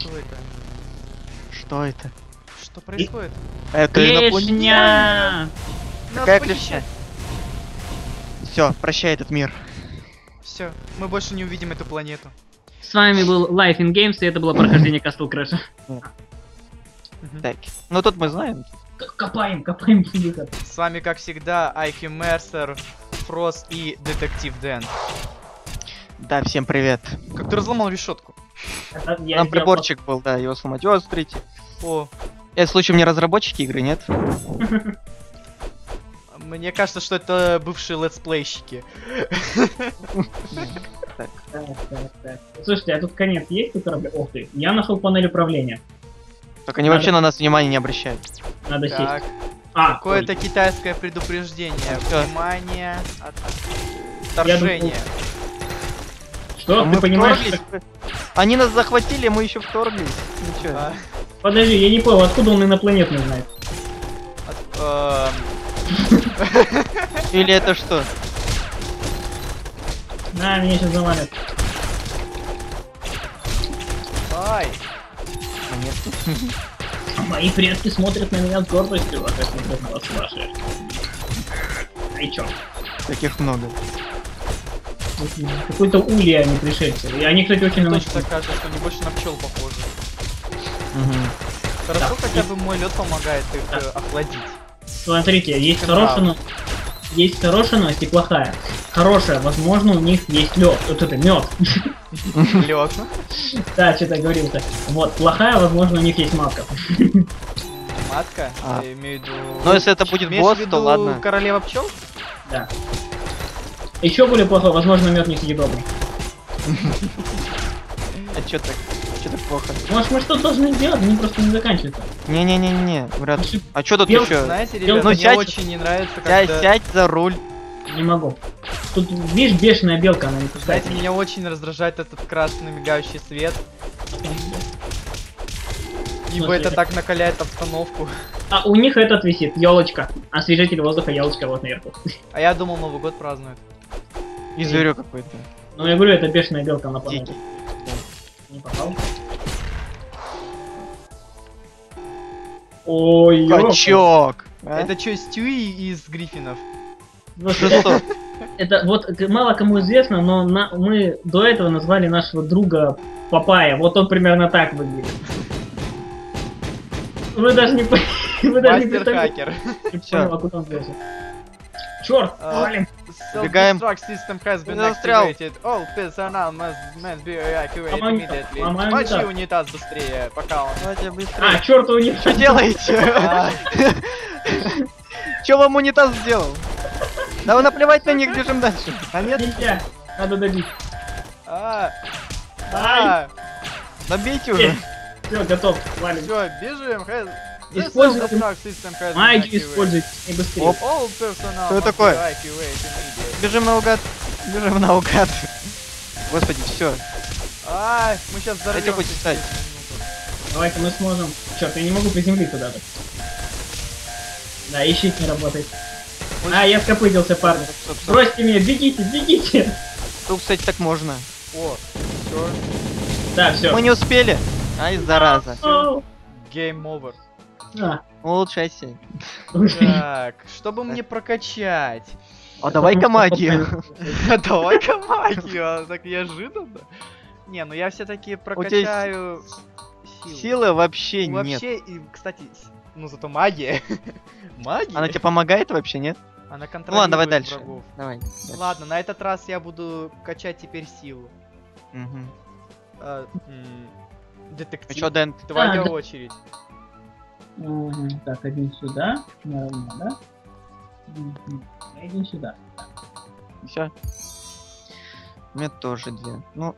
Что это? Что это? Что происходит? Это инопланетяне. Какая клешня? Все, прощай этот мир. Все, мы больше не увидим эту планету. С вами был Life in Games, и это было прохождение Castle Crash. Так. Ну тут мы знаем. Копаем, копаем. С вами, как всегда, Айки Мерсер, Фрос и Детектив Дэн. Да, всем привет. Как ты разломал решетку? Это я Там приборчик был, да, его сломать. О, смотрите. О, Это случаем не разработчики игры, нет? мне кажется, что это бывшие летсплейщики. Слушайте, а тут конец есть у корабля? Ох ты, я нашел панель управления. Так они вообще на нас внимания не обращают. Надо сесть. А, какое-то китайское предупреждение. Внимание, вторжение. Что? А ты мы понимаешь? Они нас захватили, мы еще вторглись. Ну чё? А, Подожди, я не понял, откуда он инопланетный знает? от- эм, Или это что? На, меня сейчас завалят. Ай. Мои предки смотрят на меня с гордостью, а как смотрят на вас ваши. А и чё? Таких много. Какой-то улья они пришельцы. И они, кстати, очень нас- точно кажется, что они больше на пчел похожи. Мгм. Хорошо, Да. хотя бы мой лед помогает их Да. э, охладить. Смотрите, есть хорошая, но... есть хорошая новость и плохая. Хорошая, возможно, у них есть лед. Вот это мед. Лед. Да, что-то говорил-то. Вот, плохая, возможно, у них есть матка. Матка, А. я имею в виду... Но если это будет босс, то ладно. королева пчел? Да. Еще более плохой, возможно, мед несъедобный. А чё так? Чё так плохо? Может, мы что-то должны сделать, они просто не заканчиваются. Не-не-не-не, вряд ли. А чё тут еще? Знаете, Ну, ребята, мне сядь- очень не нравится, когда... сядь за руль. Не могу. Тут, видишь, бешеная белка, она не пускает. Знаете, меня очень раздражает этот красный мигающий свет, ибо это так накаляет обстановку. А у них этот висит, елочка. Освежитель воздуха, елочка вот наверху. А я думал, Новый год празднуют. И зверю какой-то. Ну, я говорю, это бешеная белка на планете. Не попал. Ой, Качок. а? Это что, Стюи из Гриффинов? Что? Это вот мало кому известно, но на- мы до этого назвали нашего друга Папая. Вот он примерно так выглядит. Вы даже не, по- вы даже не представляете, хакер. понял, а куда он делся. Черт, валим. Бегаем. Self-destruct system has been Застрял. activated. All personnel must, must be evacuated immediately. унитаз, Мочи унитаз. унитаз быстрее, пока он... Давайте быстрее. А, черт, у них Что делаете? Че вам унитаз сделал? Да вы наплевать на них, бежим дальше. А нет? Нельзя. Надо добить. а, Ай, а, Добейте уже. все, готов, валим. Все, бежим. Используйте- activated. используйте, быстрее. Оп. Что это такое? Бежим наугад. Бежим наугад. Господи, все. А, мы сейчас взорвем. Дайте хоть встать. Давайте мы сможем. Черт, я не могу приземлиться даже. Да, ищите не работает. А, я скопытился, парни. Стоп, стоп. Бросьте меня, бегите, бегите. Тут, кстати, так можно. О, все, Да, все. Мы не успели. Ай, зараза. game over. А, Улучшайся. Так, чтобы мне прокачать? А давай-ка магию. Давай-ка магию, а так неожиданно. Не, ну я все-таки прокачаю силу. Силы вообще нет. Вообще, и, кстати, ну зато магия. Магия? Она тебе помогает вообще, нет? Она Ну ладно, давай контролирует дальше. врагов. Давай. дальше. Ладно, на этот раз я буду качать теперь силу. Мгм. А, Ну Детектив. чё, Дэн? Твоя да. очередь. Так, один сюда. Нормально, да? Один сюда. Все. У меня тоже две. Ну.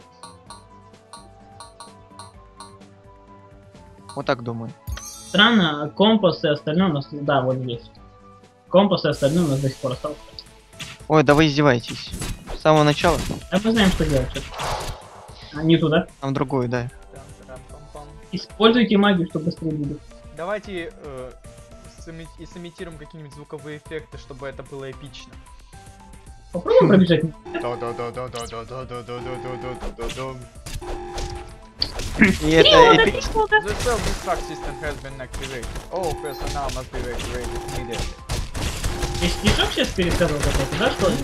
Вот так думаю. Странно, компас и остальное у нас... Да, вот здесь. Компас и остальное у нас до сих пор остался. Ой, да вы издеваетесь. С самого начала. А мы знаем, что делать. сейчас. А, не туда. Там другую, да. Используйте магию, чтобы быстрее будет. Давайте э, сыми- и сымитируем какие-нибудь звуковые эффекты, чтобы это было эпично. Попробуем пробежать. И это эпи- The self-destruct system has been activated. All personnel must be evacuated immediately. Я стишок сейчас пересказал какой-то, да, что ли?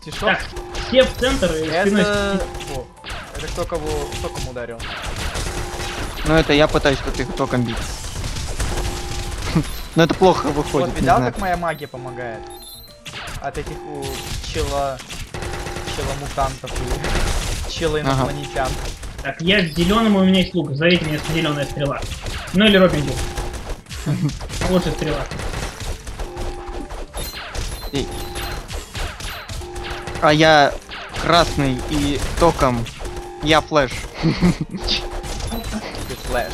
Стишок? Так, все в центр и спиной... Это... О, это кто кого током ударил? Ну это я пытаюсь тут их током бить. Но это плохо Вот, выходит, не видал, как моя магия помогает? От этих у чела... Чела-мутантов и чела-инопланетян. Так, я с зеленым, у меня есть лук. Зовите меня зеленая стрела. Ну или Робин Гуд. Лучше стрела. Эй. А я красный и с током. Я флэш. Ты флэш.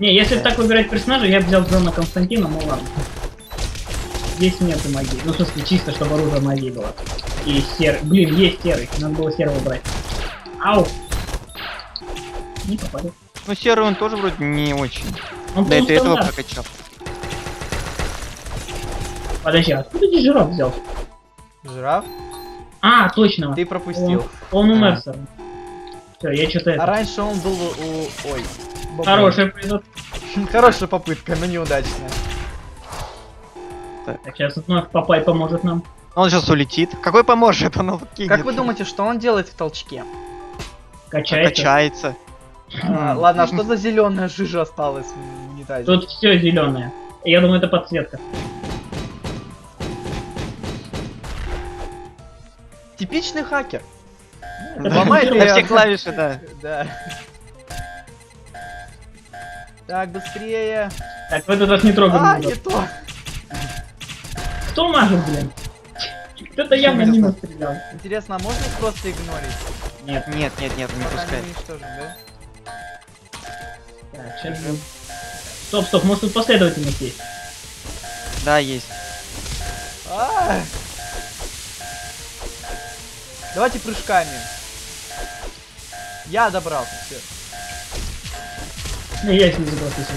Не, если так выбирать персонажа, я бы взял Джона Константина, ну ладно. Здесь нет магии. Ну, в смысле, чисто, чтобы оружие магии было. И серый. Блин, есть серый. Надо было серого брать. Ау! Не попали. Ну серый он тоже вроде не очень. Он Да это этого прокачал. Подожди, а откуда ты жираф взял? Жираф? А, точно. Ты пропустил. Он у А. Мерсера. Все, я что-то А это... раньше он был у... Ой. Бобров. Хороший производ. Хорошая попытка, но неудачная. Так, сейчас вновь Папай поможет нам. Он сейчас улетит. Какой поможет? Он его кинет. Как вы думаете, что он делает в толчке? Качается. Качается. А, ладно, а что за зеленая жижа осталась в унитазе? Тут все зеленое. Я думаю, это подсветка. Типичный хакер. Это Ломает На все клавиши, да. Да. Так, быстрее. Так, в этот раз не трогаем. А, не то. Кто мажет, блин? Кто-то явно мимо стрелял. Интересно, а можно их просто игнорить? Нет, Нет, нет, нет, не пускай. не так, сейчас будем. Стоп, стоп, может тут последовательность есть? Да, есть. А! Давайте прыжками. Я добрался, все. Ну, я не забрал тысяч.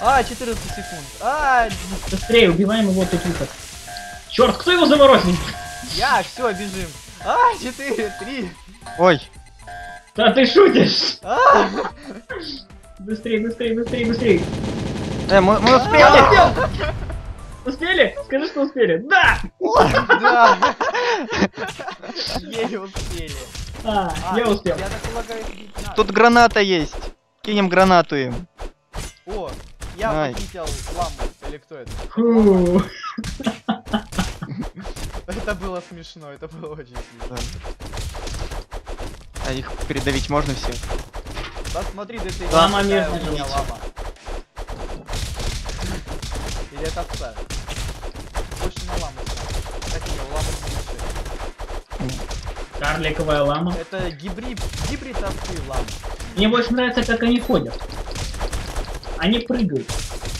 А, 14 секунд. А, Быстрее, убиваем его тут вот. Черт, кто его заморозил? я, все, бежим. А, 4, 3. Ой, Да ты шутишь! А, Быстрее, быстрее, быстрее, быстрее. э, мы, мы успели! Успели? Скажи, что успели. Да! да. Еле успели. А, А, я успел. Я так полагаю. Тут граната есть. Кинем гранату им. О, я Ай. похитил ламу. Или кто это? Фу. Это было смешно, это было очень смешно. А их передавить можно все? Посмотри, да ты Лама мирно у меня живите. лама. Или это овца? Карликовая лама. Это гибрид, гибрид овцы лама. Мне больше нравится, как они ходят. Они прыгают.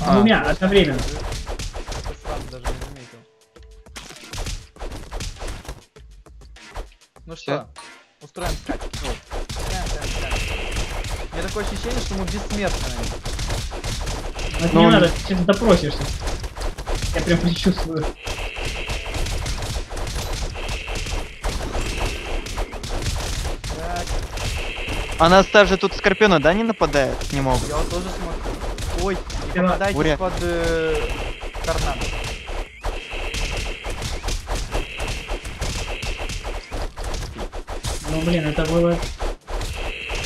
А, Двумя вот. одновременно. Это сразу даже не заметил. Ну что, устроим скачки. Ставим, ставим, ставим. У меня такое ощущение, что мы бессмертные. Ну, не он- надо, сейчас допросишься. Я прям предчувствую. Так, А нас даже тут скорпионы, да, не нападают? Не могут. я вот тоже смотрю. Ой, не Давай. попадайте Буря. под э, торнадо. Ну блин, это было...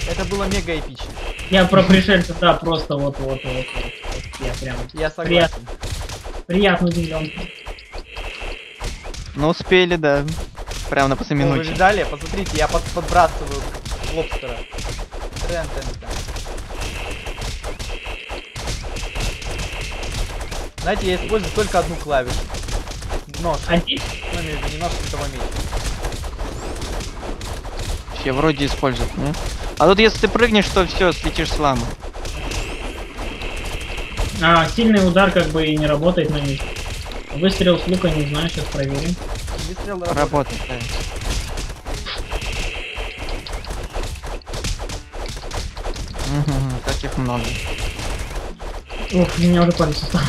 Это было мега эпично. Я про пришельца, да, просто вот, вот, вот, вот. вот. Я прям Я согласен. приятно удивлен. Ну успели, да. Прям на после О, вы видали? Посмотрите, я под- подбрасываю лобстера. Трен. Знаете, я использую только одну клавишу. Нож. Один? Ну, виду, не нож, а меч. Все вроде используют, не? А тут если ты прыгнешь, то все, слетишь с ламы. А, сильный удар как бы и не работает на них. Выстрел с лука, не знаю, сейчас проверим. Выстрел работает. Работает, да. Мгм, Таких много. Ух, меня уже палец устал.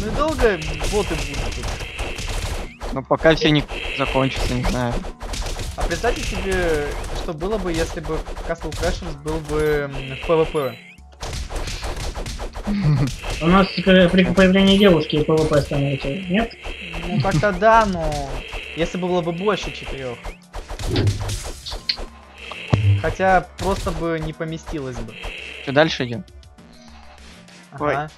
Ну и долго боты будут тут. Ну пока все не закончится, не знаю. А представьте себе, что было бы, если бы Castle Crashers был бы в PvP. У нас при появлении девушки ПВП становится, нет? Ну так-то да, но если бы было бы больше четырех. Хотя просто бы не поместилось бы. Что дальше идем? Ага.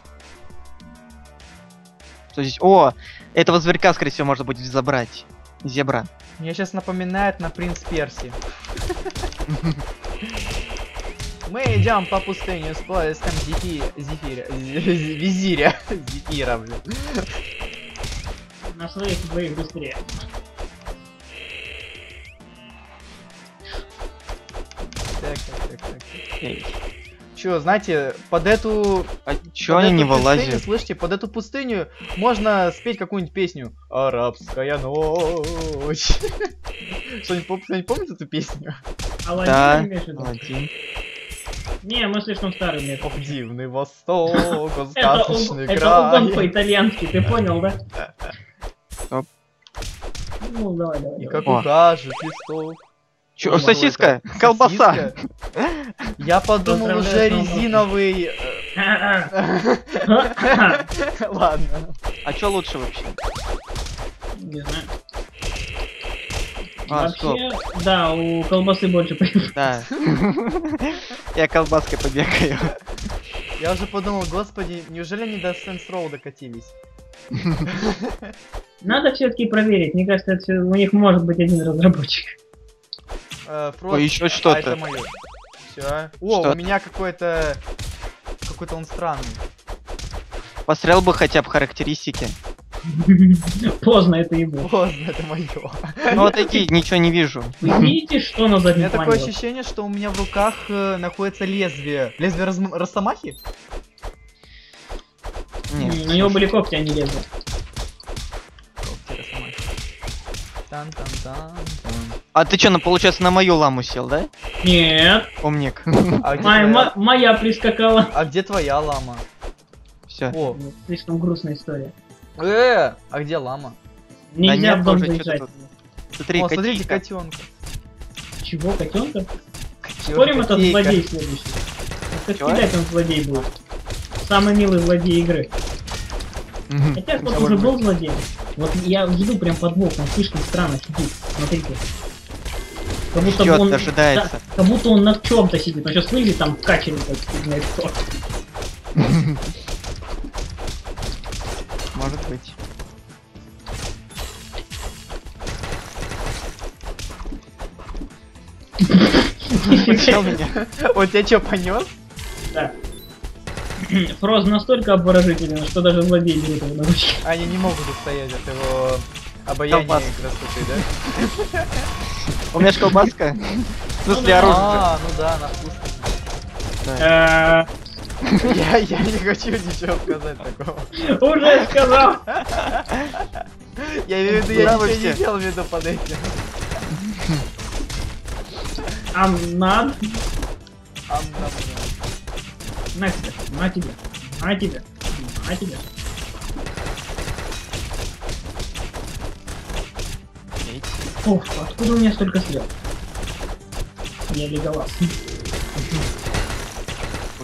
Что здесь? О, этого зверька, скорее всего, можно будет забрать. Зебра. Мне сейчас напоминает на принц Перси. Мы идем по пустыне с поиском Зефи... Зефиря... Зи- Визиря. Зефира, блин. На своих двоих быстрее. Так, так, так, так. Эй, Чё, знаете, под эту... А чё под они не эту пустыню, вылазят? Слышите, под эту пустыню можно спеть какую-нибудь песню. Арабская ночь. Что-нибудь пом- кто-нибудь помнит эту песню? Аладдин Да? Аладдин. Не, мы слишком старые. мне кажется. дивный восток, сказочный уг- это угон край. по-итальянски, ты понял, да? Стоп. Ну, давай, давай. И как укажет листок. Чё, сосиска, колбаса. Я подумал уже резиновый... э, Ладно. А чё лучше вообще? Не знаю. А, стоп. Вообще, да, у колбасы больше появилось. Да. Я колбаской побегаю. Я уже подумал, господи, неужели они до Saints Row докатились? Надо все-таки проверить. Мне кажется, это у них может быть один разработчик. Э, Ой, ещё а, что-то. моё. Всё. О, Что? у меня какой-то... Какой-то он странный. Посмотрел бы хотя бы характеристики. Поздно это было. Поздно, это мое. Ну вот такие, ничего не вижу. Вы видите, что на У заднем меня такое ощущение, что у меня в руках э, находится лезвие. Лезвие разм- Росомахи? Нет. У него были когти, а не лезвия. Когти Росомахи. Тан-тан-тан-тан. А ты чё, ну получается на мою ламу сел, да? Нет, Умник. А моя, моя прискакала. а где твоя лама? Все. О, Слишком грустная история. Э, а где лама? Нельзя нет, в дом тоже заезжать. тут. Смотри, О, смотрите, котенка. Чего, котенка? Спорим, это злодей следующий. Как кидать он злодей будет. Самый милый злодей игры. Хотя кто-то уже был злодеем. Вот я веду прям подвох, он слишком странно сидит. Смотрите. Как будто бы Ждёт, он, дожидается. да, как будто он над чем-то сидит. Он сейчас вылезет там качели как знает кто. Быть. Он тебя что, понес? Да. Фроз настолько обворожителен, что даже злодей берет его на ручки. Они не могут устоять от его обаяния и красоты, да? У меня ж колбаска. В смысле оружие. А, ну да, на вкус. Я, я не хочу ничего сказать такого. Уже сказал. Я имею в виду, я ничего не имел в виду под этим. А над. Ам, нам, нам. На тебе, на тебе, на тебе, на тебе. Эй, Фух, откуда у меня столько стрел? Я леголаз.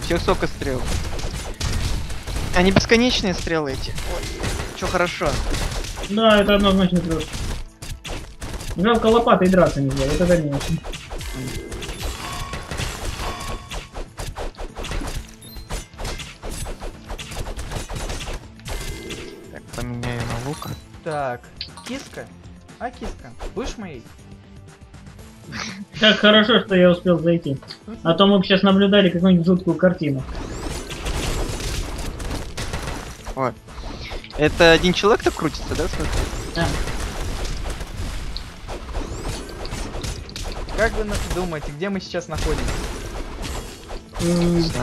Всех сколько стрел? Они бесконечные стрелы эти. Ой, хорошо. Да, это однозначно плюс. Жалко лопатой драться нельзя, вот это не очень. Как хорошо, что я успел зайти. А то мы бы сейчас наблюдали какую-нибудь жуткую картину. Это один человек так крутится, да, смотри? Да. Как вы думаете, где мы сейчас находимся?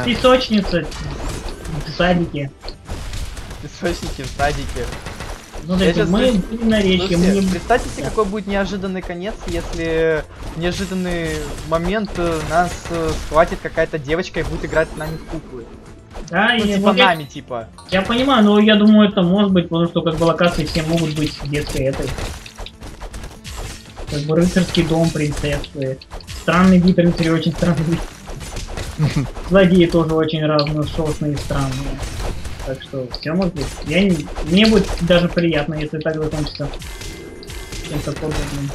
Песочница в садике. Песочники в садике. Смотрите, щас мы пред- на речке, мы не... представьте себе, Да. какой будет неожиданный конец, если в неожиданный момент э, нас э, схватит какая-то девочка и будет играть с нами в куклы. Да, Ну, и типа вот я, нами, типа. я понимаю, но я думаю, это может быть, потому что как бы локации все могут быть детской этой. Как бы рыцарский дом принцессы. Странный вид рыцаря очень странный вид. Злодеи тоже очень разные, шелостные и странные. Так что все может быть. Я не... Мне будет даже приятно, если так закончится. Чем-то подобным.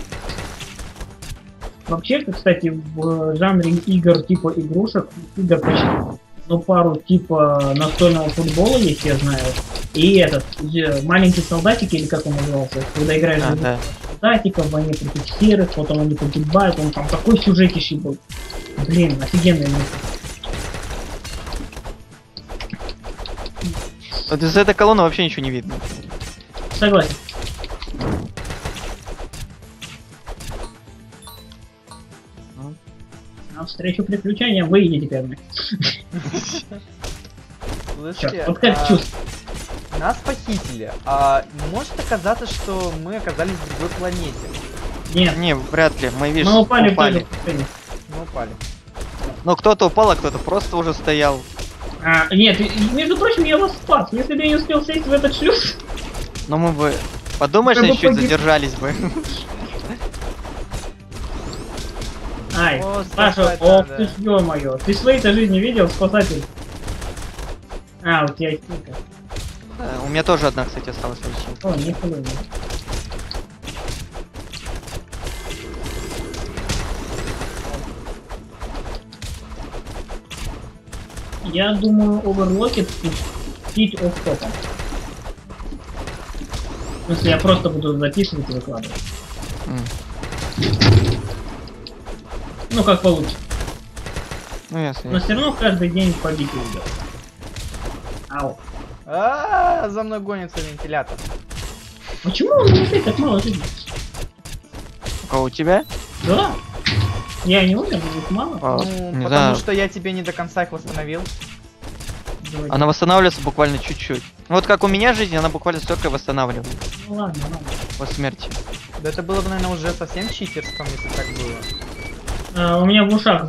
Вообще, кстати, в жанре игр типа игрушек, игр почти, ну, пару типа настольного футбола есть, я знаю. И этот, э, маленький солдатик, или как он назывался, когда играешь А, за да. солдатиков, они против серых, потом они погибают, он там такой сюжетищий был. Блин, офигенный мысль. Вот из этой колонны вообще ничего не видно. Согласен. Ну. Навстречу приключениям вы идите первыми. Слушайте, вот как а, чувство. нас похитили. А может оказаться, что мы оказались в другой планете. Нет, Не, вряд ли. Мы, видишь, мы упали, упали. Мы упали. Но кто-то упал, а кто-то просто уже стоял. А, нет, между прочим, я вас спас. Если бы я не успел сесть в этот шлюз, Но мы бы... Подумаешь, Чтобы они чуть погиб- задержались бы. Ай, О, Паша, спасать ох надо. ты ж ё-моё. Ты своей-то жизни видел, спасатель? А, у тебя есть стика. Э, У меня тоже одна, кстати, осталась личинка. О, нихуя Я думаю, Overlocked пустить офф-топом. В смысле, я просто буду записывать и выкладывать. М. Ну, как получится. Ну, ясно. Но все равно каждый день побить идет. Ау. А, за мной гонится вентилятор. Почему он не так мало жизни? Кого у тебя? Да. Я не умер, но их мало. А, Ну, не потому знаю. что я тебе не до конца их восстановил. Давайте. Она восстанавливается буквально чуть-чуть. Ну, вот как у меня жизнь, она буквально столько восстанавливает Ну ладно, ладно. по смерти. Да это было бы, наверное, уже совсем читерством, если так было. А, у меня в ушах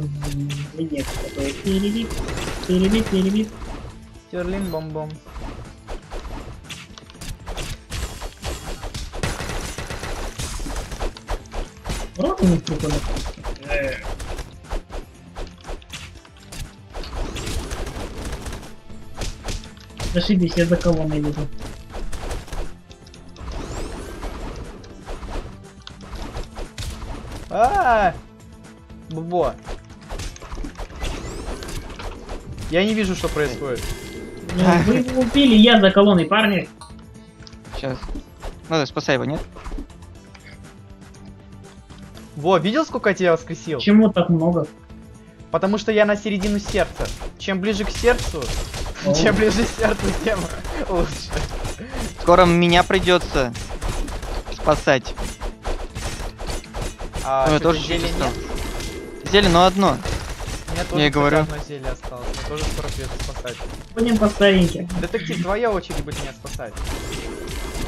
нет такой перебит, перебит, перебит. Стерлин бом-бом. Рот у них прикольно. Зашибись, я за колонной вижу. А, Бубо. Я не вижу, что происходит. Ну, Вы его убили, я за колонной, парни. Сейчас. Надо, спасай его, нет? Во, видел, сколько я тебя воскресил? Почему так много? Потому что я на середину сердца. Чем ближе к сердцу, О. чем ближе к сердцу, тем лучше. Скоро меня придется спасать. А, Ну, я тоже осталось. нет? Зелень, ну одно. Меня тоже Я говорю. одно зелье осталось. Мне тоже скоро придется спасать. Будем по стареньким. Детектив, твоя очередь будет меня спасать.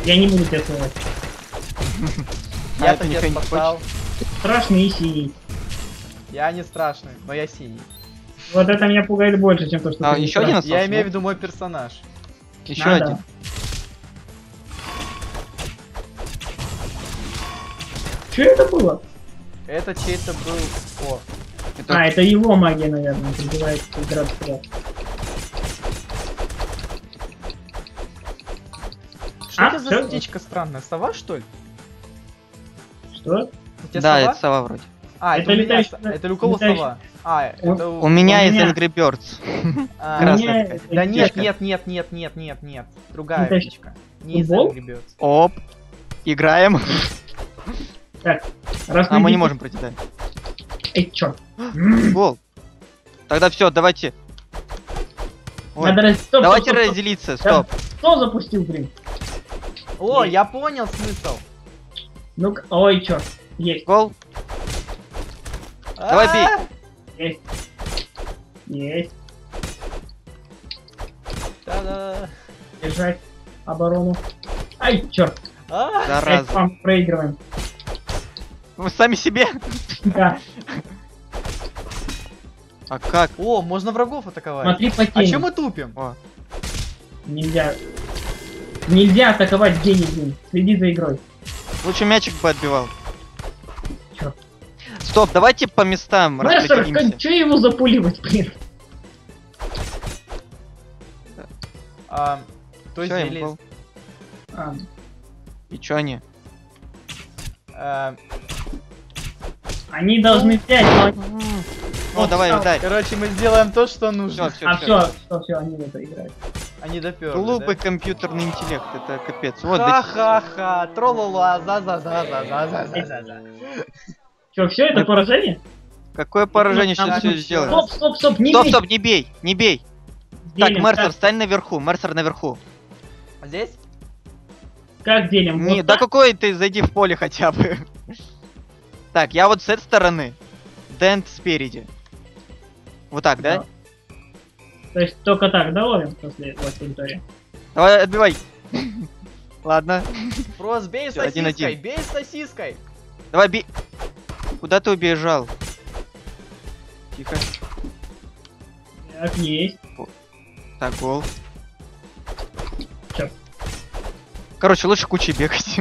Я не буду тебя целовать. А Я-то тебя спасал. Страшный и синий. Я не страшный, но я синий. Вот это меня пугает больше, чем то, что А, ты еще один. Я имею в виду мой персонаж. Еще Надо. один. Что это было? Это чей-то был... О, Это- А, это его магия, наверное, прибивает град вперед. что А, это за птичка странная? Сова, что ли? Что? У тебя Да, сова? это сова вроде. А, это, это у меня летающий- Это у кого летающий- сова? А, У- это У меня из меня- Angry Birds. А, У меня Да нет, нет, нет, нет, нет, нет, нет. Другая Летающий- птичка. Не из? Angry Birds. Оп. Играем. Так, раз А мы не можем пройти, да. Эй, чё? Гол. Тогда все, давайте. Ой, Надо раз... стоп, давайте стоп, стоп, разделиться, стоп. Кто запустил, блин? О, я понял смысл. Ну-ка, ой, чё? Есть, Гол. Давай бей. А, есть. Есть. та-да. Держать оборону. Ай, черт. А, Зараза. вам проигрываем. Вы сами себе. Да. А как? О, можно врагов атаковать. Смотри по А тени. чем мы тупим? О, Нельзя. Нельзя атаковать где-нибудь. Следи за игрой. лучше мячик бы отбивал. Стоп, давайте по местам как, чё его запуливать, блин? А, то есть Всё, импол. А, И чё они? а, они должны взять, но. О, давай, всё. ударь. Короче, мы сделаем то, что нужно. все, А все, все, все, они в это играют. Они доперли, Глупый да? компьютерный интеллект, это капец. Вот, да- Ха-ха-ха, троллула, за-за-за-за-за-за-за-за. Че, все это поражение? какое поражение сейчас все сделаем. Стоп, стоп, стоп, не Стоп, бей. стоп, не бей, не бей. Так, Делим, Мерсер, как, стань наверху, Мерсер наверху. Здесь? как делим? Не, Вот да так? какой ты, зайди в поле хотя бы. Так, я вот с этой стороны. Дент спереди. Вот так, да? То есть только так, да, ловим после вот территории? Давай, отбивай. Ладно. Просто бей сосиской, бей сосиской. Давай, би... Куда ты убежал? Тихо. Так, есть. Так, гол. Чё? Короче, лучше кучей бегать.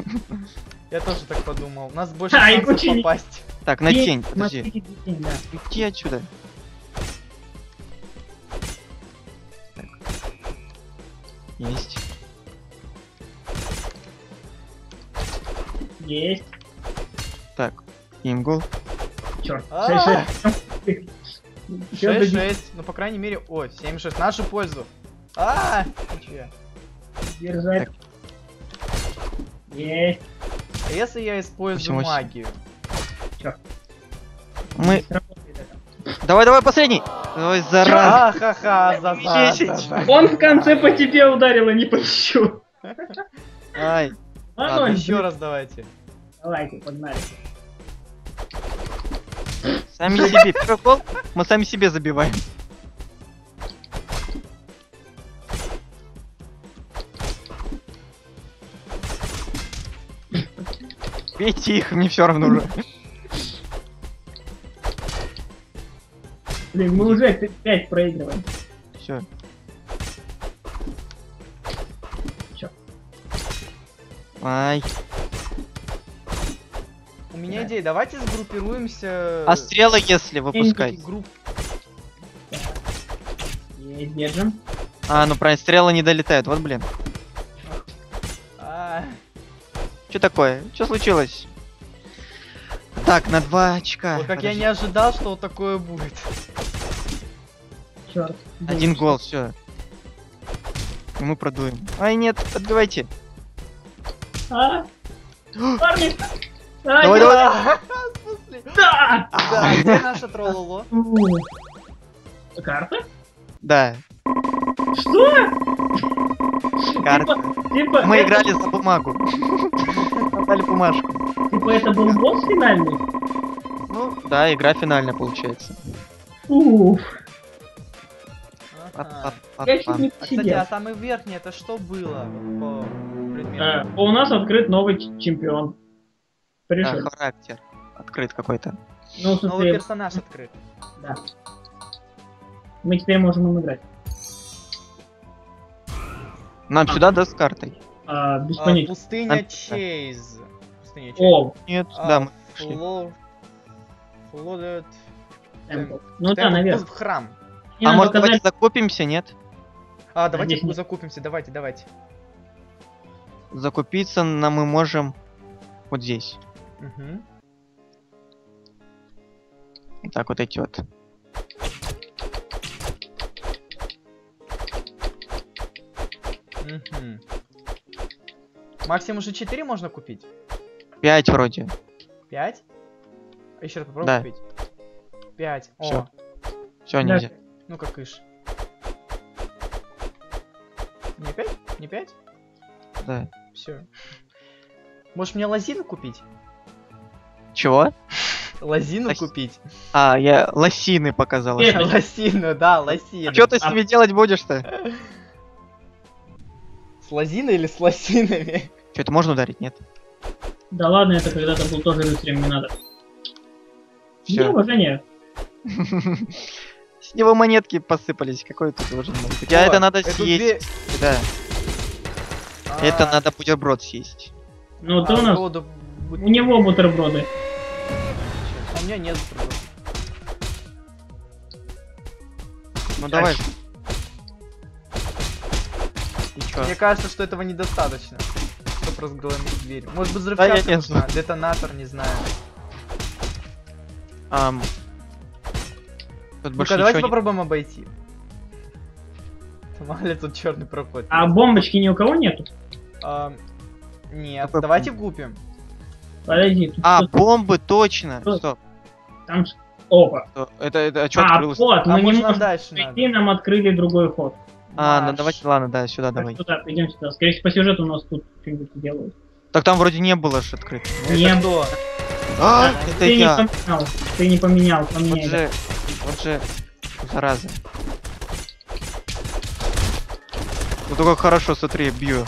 Я тоже так подумал. У нас больше А, шансов кучи не- попасть. Так, на тень, подожди. Иди отсюда. Так. Есть. Есть. Так, ингл. Черт. А. 6 6-6. Ну, по крайней мере... Ой, 7-6. В нашу пользу. А. Держать. Есть. А если я использую магию? Мы... Сработает это. Давай, давай, последний! Ой, зараза. Ха-ха, за за Десять. за- за. Он в конце по тебе ударил, а не по мячу. Ай. А, Ладно, Еще раз давайте. Давайте, погнали. Сами себе. Первый гол мы сами себе забиваем. Бейте их, мне все равно уже. Блин, мы уже 5 проигрываем. Все. Ай. Меня Да. идея, давайте сгруппируемся. А стрелы если выпускать? групп. Держим. А, ну правильно, стрелы не долетают. Вот блин. А, Что такое? Что случилось? Так, на два очка. Вот как я Подожди. не ожидал, что вот такое будет. Черт. Один гол, все. Мы продуем. Ай, нет, отбивайте. А? Парни! А, Давай, нет. давай. А, в смысле? Да! Да, где наша троллоло? У. Карта? Да, Что? карта. Типа, Мы это- играли за бумагу. Дали бумажку. Типа это был босс финальный? Ну, да, игра финальная получается. Уф. Ага. Я чуть не А, кстати, а самый верхний это что было по предмету? У нас открыт новый ч- чемпион. Да, Пришел. характер. Открыт какой-то. Ну, в Новый смысле, персонаж открыт. да. Мы теперь можем им играть. Нам А. сюда, да, с картой? А, без А, понятия. пустыня А, Чейз. Пустыня Чейз. О, Нет, А, да, мы пошли. Фло- Temple. Ну да, Temple. наверное. В храм. Мне А может, показать- давайте закупимся, нет? А, давайте здесь закупимся, давайте, давайте. Закупиться нам мы можем вот здесь. Вот так вот эти вот. Мгм. Максимум уже 4 можно купить? Пять вроде. 5? А еще раз попробуй Да. купить. 5. О, Всё. Все, Да. нельзя. ну как иш. Не 5? Не 5? Да. Все. Может мне лозину купить? Чего? Лозину Лось- купить? А, я лосины показала. Э, Лосину, да, лосину. Что ты с А- ними делать будешь-то? С лозиной или с лосинами? Что, это можно ударить? Нет. Да ладно, это когда-то был тоже рыцарем, не надо. Все. уважение. С него монетки посыпались. Какой тут должен быть? А О, это надо съесть. Да. А, Это надо бутерброд съесть. Ну, ты а, у нас... поводу У него бутерброды. Меня нет. Ну давай. Дальше. И чё? Мне кажется, что этого недостаточно. Чтобы разгромить дверь. Может быть, Да взрывчатка нужна? Детонатор, не знаю. Ам. Тут больше Ну-ка, давайте не- попробуем обойти. Мало ли тут черный проход. А бомбочки ни у кого нету? А, нет, Какой давайте купим. Подожди. тут А, бомбы, точно. Стоп. Там... ж- Опа. Это, это, что а, открылось? вот, А мы не можем дальше прийти, надо? нам открыли другой ход. А, ну Маш, давайте, ладно, да, сюда Так давай. Сюда, идем сюда. Скорее всего, по сюжету у нас тут что-нибудь делают. Так там вроде не было ж открыто. Это Не кто? А, ты это не я. поменял. Ты не поменял, Вот поменяй. да. же, вот же, зараза. Ну только хорошо, смотри, бью.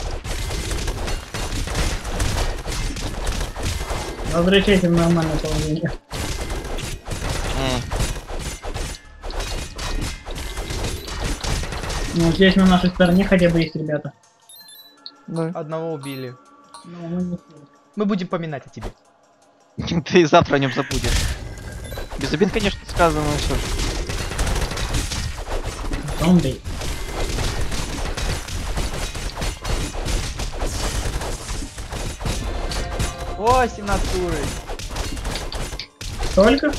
Возвращайся в нормальное положение. Ну, здесь на нашей стороне хотя бы есть ребята. ну, Одного убили. Ну, мы не Мы будем поминать о тебе. Ты завтра о нем забудешь. Без обид, конечно, сказано, но все. Зомби. О, 17 уровень. Только?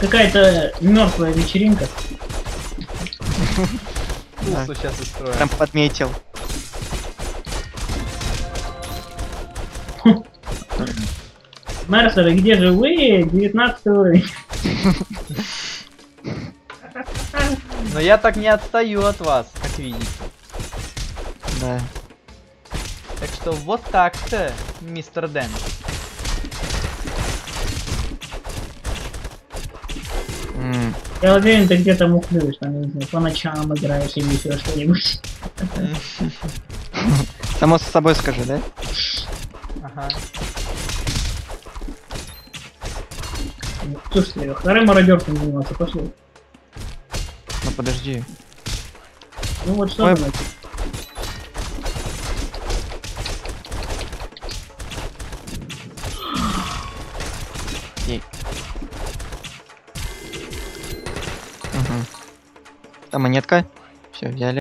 Какая-то мертвая вечеринка. Сейчас устроим. Прям подметил. Мерсеры, где же вы? 19 уровень. Но я так не отстаю от вас, как видите. Да. Так что вот так-то, мистер Дэн. М, Я уверен, ты где-то мухлюешь, там, не знаю, по ночам играешь или еще что-нибудь. Само с собой скажи, да? Ага. Слушайте, вторым мародерством заниматься, пошли. Ну подожди. Ну вот что Ой. Угу. Там монетка. Все, взяли.